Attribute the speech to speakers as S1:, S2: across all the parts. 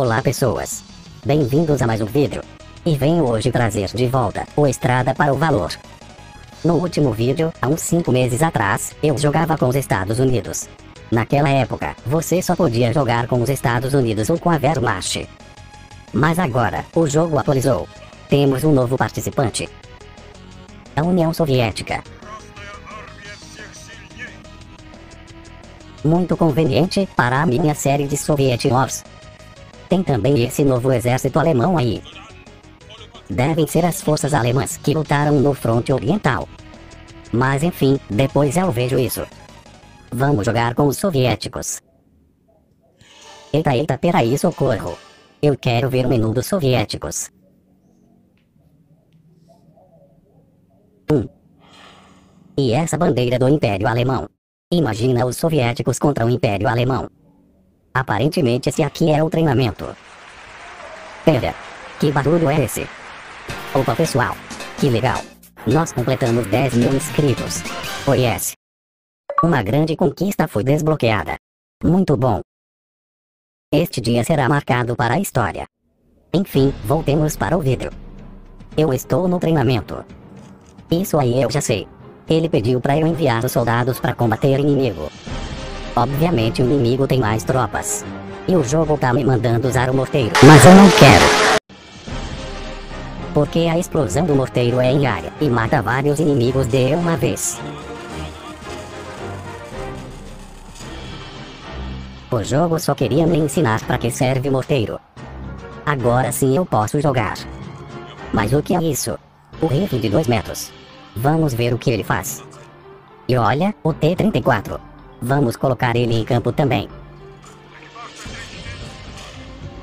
S1: Olá pessoas. Bem-vindos a mais um vídeo. E venho hoje trazer de volta o Estrada para o Valor. No último vídeo, há uns 5 meses atrás, eu jogava com os Estados Unidos. Naquela época, você só podia jogar com os Estados Unidos ou com a Wehrmacht. Mas agora, o jogo atualizou. Temos um novo participante. A União Soviética. Muito conveniente para a minha série de Soviet Wars. Tem também esse novo exército alemão aí. Devem ser as forças alemãs que lutaram no fronte oriental. Mas enfim, depois eu vejo isso. Vamos jogar com os soviéticos. Eita, eita, peraí, socorro. Eu quero ver o menu dos soviéticos. Hum. E essa bandeira do Império Alemão? Imagina os soviéticos contra o Império Alemão. Aparentemente esse aqui é o treinamento. Pera, que barulho é esse? Opa pessoal, que legal. Nós completamos 10 mil inscritos. Oh yes. Uma grande conquista foi desbloqueada. Muito bom. Este dia será marcado para a história. Enfim, voltemos para o vídeo. Eu estou no treinamento. Isso aí eu já sei. Ele pediu para eu enviar os soldados para combater inimigo. Obviamente o inimigo tem mais tropas. E o jogo tá me mandando usar o morteiro. Mas eu não quero. Porque a explosão do morteiro é em área e mata vários inimigos de uma vez. O jogo só queria me ensinar para que serve o morteiro. Agora sim eu posso jogar. Mas o que é isso? O rifle de 2 metros. Vamos ver o que ele faz. E olha, o T-34. Vamos colocar ele em campo também.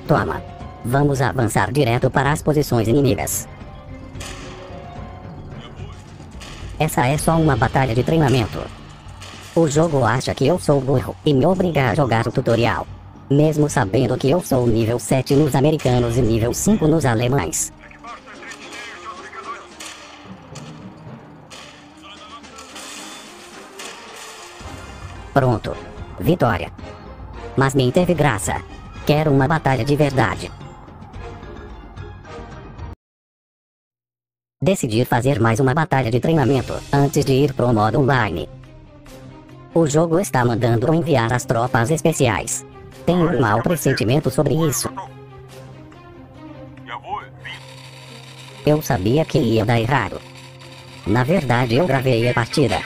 S1: Toma. Vamos avançar direto para as posições inimigas. Essa é só uma batalha de treinamento. O jogo acha que eu sou burro e me obriga a jogar o tutorial. Mesmo sabendo que eu sou nível 7 nos americanos e nível 5 nos alemães. Pronto. Vitória. Mas nem teve graça. Quero uma batalha de verdade. Decidi fazer mais uma batalha de treinamento antes de ir pro modo online. O jogo está mandando enviar as tropas especiais. Tenho um mau pressentimento sobre isso. Eu sabia que ia dar errado. Na verdade eu gravei a partida.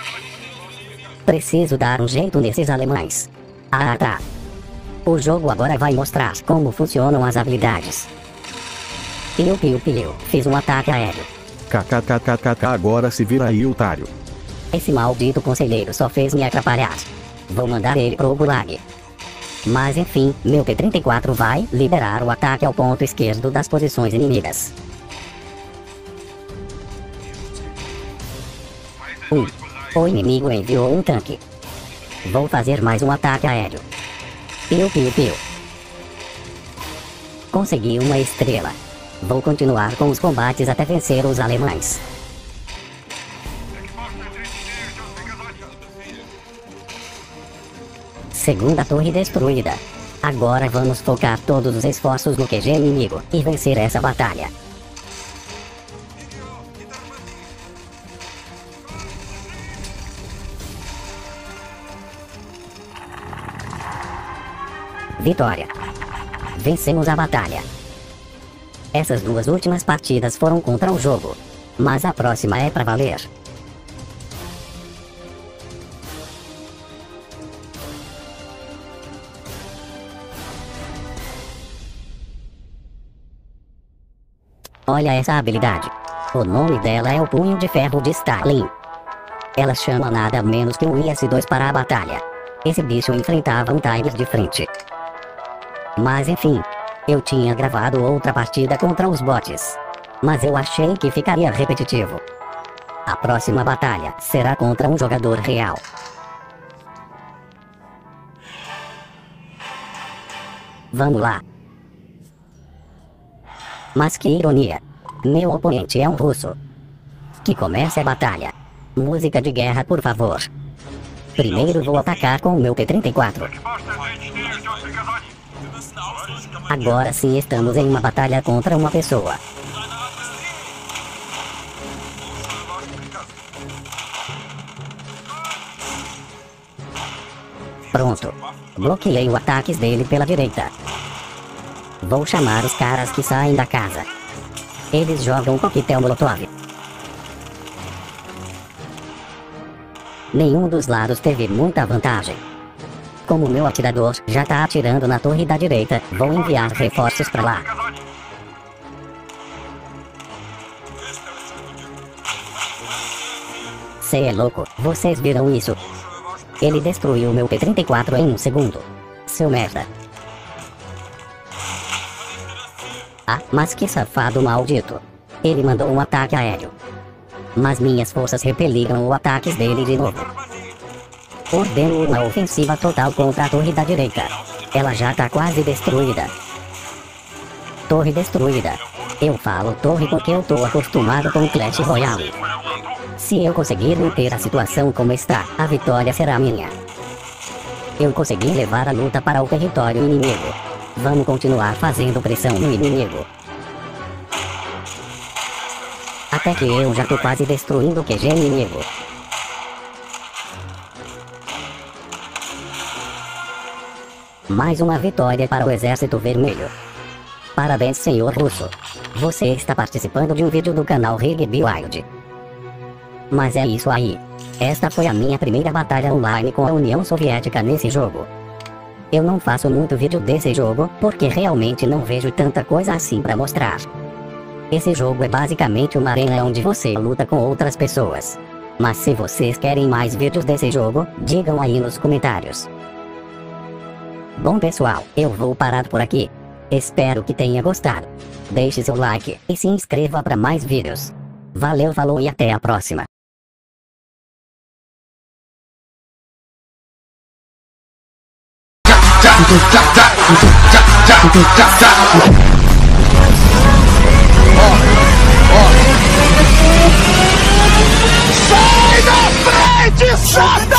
S1: Preciso dar um jeito nesses alemães. Ah tá. O jogo agora vai mostrar como funcionam as habilidades. Piu piu piu, fiz um ataque aéreo.
S2: KKKKK agora se vira aí, otário.
S1: Esse maldito conselheiro só fez me atrapalhar. Vou mandar ele pro gulag. Mas enfim, meu T-34 vai liberar o ataque ao ponto esquerdo das posições inimigas. Um. O inimigo enviou um tanque. Vou fazer mais um ataque aéreo. Piu piu piu. Consegui uma estrela. Vou continuar com os combates até vencer os alemães. Segunda torre destruída. Agora vamos focar todos os esforços no QG inimigo e vencer essa batalha. Vitória. Vencemos a batalha. Essas duas últimas partidas foram contra o jogo. Mas a próxima é pra valer. Olha essa habilidade. O nome dela é o Punho de Ferro de Stalin. Ela chama nada menos que um IS-2 para a batalha. Esse bicho enfrentava um Tigers de frente. Mas enfim, eu tinha gravado outra partida contra os bots. Mas eu achei que ficaria repetitivo. A próxima batalha será contra um jogador real. Vamos lá. Mas que ironia. Meu oponente é um russo. Que comece a batalha. Música de guerra, por favor. Primeiro vou atacar com o meu T-34. Agora sim estamos em uma batalha contra uma pessoa. Pronto. Bloqueei os ataques dele pela direita. Vou chamar os caras que saem da casa. Eles jogam coquetel molotov. Nenhum dos lados teve muita vantagem. Como meu atirador já tá atirando na torre da direita, vou enviar reforços pra lá. Cê é louco, vocês viram isso? Ele destruiu meu P-34 em um segundo. Seu merda. Ah, mas que safado maldito. Ele mandou um ataque aéreo. Mas minhas forças repeliram os ataques dele de novo. Ordeno uma ofensiva total contra a torre da direita. Ela já tá quase destruída. Torre destruída. Eu falo torre porque eu tô acostumado com Clash Royale. Se eu conseguir manter a situação como está, a vitória será minha. Eu consegui levar a luta para o território inimigo. Vamos continuar fazendo pressão no inimigo. Até que eu já tô quase destruindo o QG inimigo. Mais uma vitória para o Exército Vermelho. Parabéns, senhor Russo. Você está participando de um vídeo do canal Rigby Wild. Mas é isso aí. Esta foi a minha primeira batalha online com a União Soviética nesse jogo. Eu não faço muito vídeo desse jogo, porque realmente não vejo tanta coisa assim para mostrar. Esse jogo é basicamente uma arena onde você luta com outras pessoas. Mas se vocês querem mais vídeos desse jogo, digam aí nos comentários. Bom pessoal, eu vou parar por aqui. Espero que tenha gostado. Deixe seu like e se inscreva para mais vídeos. Valeu, falou e até a próxima.
S3: Sai da frente, Satanás!